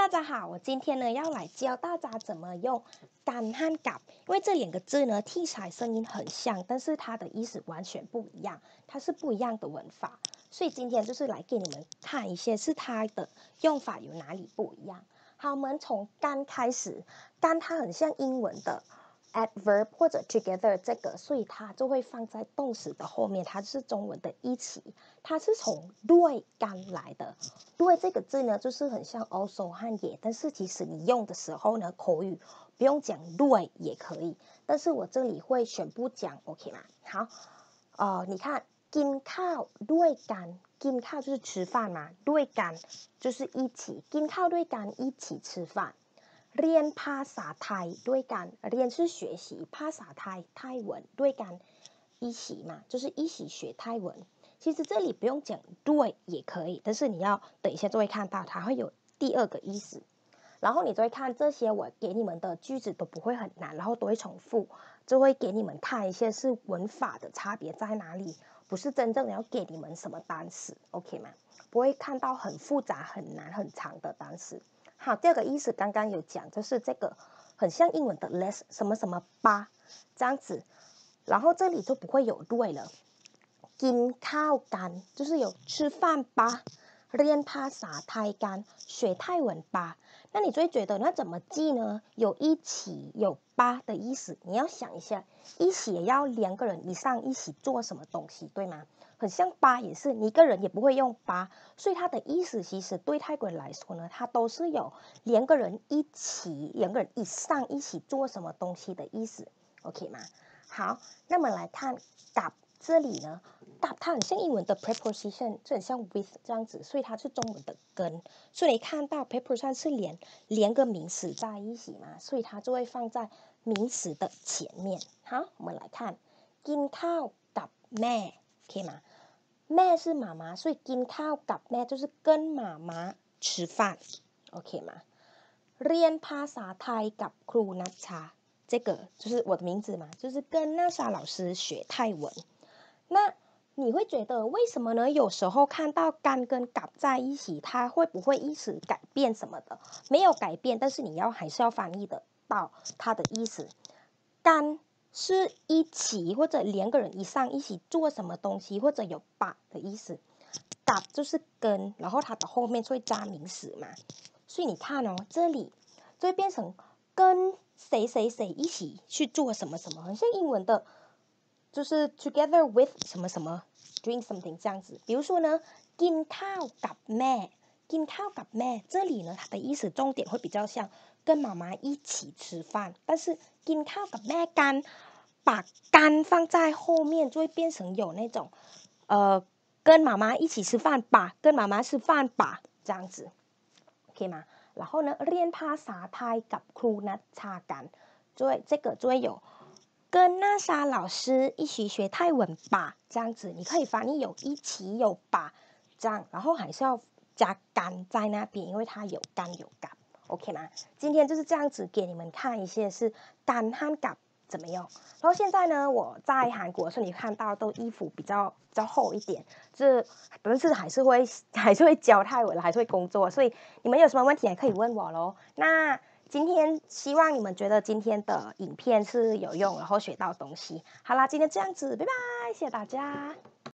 大家好，我今天呢要来教大家怎么用干和夾，因为这两个字呢听起来声音很像，但是它的意思完全不一样，它是不一样的文法，所以今天就是来给你们看一些是它的用法有哪里不一样。好，我们从干开始，干它很像英文的。Adverb 或者 together 这个，所以它就会放在动词的后面，它是中文的一起，它是从对干来的。对这个字呢，就是很像 also 和也，但是其实你用的时候呢，口语不用讲对也可以，但是我这里会全部讲，OK 吗？好，哦，你看，金靠对干，金靠就是吃饭嘛，对干就是一起，金靠对干一起吃饭。 练ภาษาไทยด้วยกัน练是学习ภาษาไทย泰文ด้วยกัน一起嘛，就是一起学泰文。其实这里不用讲对也可以，但是你要等一下就会看到它会有第二个意思。然后你就会看这些我给你们的句子都不会很难，然后都会重复，就会给你们看一些是文法的差别在哪里，不是真正的要给你们什么单词，OK 吗？不会看到很复杂、很难、很长的单词。 好，第二个意思刚刚有讲，就是这个很像英文的 less 什么什么吧这样子，然后这里就不会有对了。金靠干就是有吃饭吧，练帕萨泰干学泰文吧。那你就会觉得那怎么记呢？有一起有八的意思，你要想一下，一起也要两个人以上一起做什么东西，对吗？很像八也是，你一个人也不会用八，所以它的意思其实对泰国人来说呢，它都是有两个人一起、两个人以上一起做什么东西的意思，OK 吗？好，那么来看打这里呢，打它很像英文的 preposition，就很像 with 这样子，所以它是中文的跟，所以你看到 preposition 是连连个名词在一起嘛，所以它就会放在名词的前面。好，我们来看金靠กับแม่，OK 吗？แม่是妈妈，所以กินข้าวกับแม่就是跟妈妈吃饭，OK 吗？เรียนภาษาไทยกับครูนัชชา，这个就是我的名字嘛，就是跟娜莎老师学泰文。 那你会觉得为什么呢？有时候看到干跟กับ在一起，它会不会意思改变什么的？没有改变，但是你要还是要翻译的到它的意思，干。是一起或者两个人以上一起做什么东西，或者有把的意思。打就是跟，然后它的后面会加名词嘛。所以你看哦，这里就会变成跟谁谁谁一起去做什么什么，很像英文的，就是 together with 什么什么 doing something 这样子。比如说呢，กินข้าวกับแม่，กินข้าวกับแม่，这里呢它的意思重点会比较像跟妈妈一起吃饭，但是。กินข้าวกับแม่กัน把干放在后面，就会变成有那种，呃，跟妈妈一起吃饭吧，跟妈妈吃饭吧，这样子，OK 吗？然后呢，练ภาษาไทยกับครูนัชชากัน，就会这个就会有 跟娜莎老师一起学泰文吧，这样子，你可以翻译有一起有吧，这样，然后还是要加干在那边，因为它有干有干。OK 吗？今天就是这样子给你们看一些是干和干怎么用。然后现在呢，我在韩国，所以你看到都衣服比较比较厚一点，就是但是还是会 还是会教泰文，还是会工作，所以你们有什么问题也可以问我喽。那今天希望你们觉得今天的影片是有用，然后学到东西。好啦，今天这样子，拜拜，谢谢大家。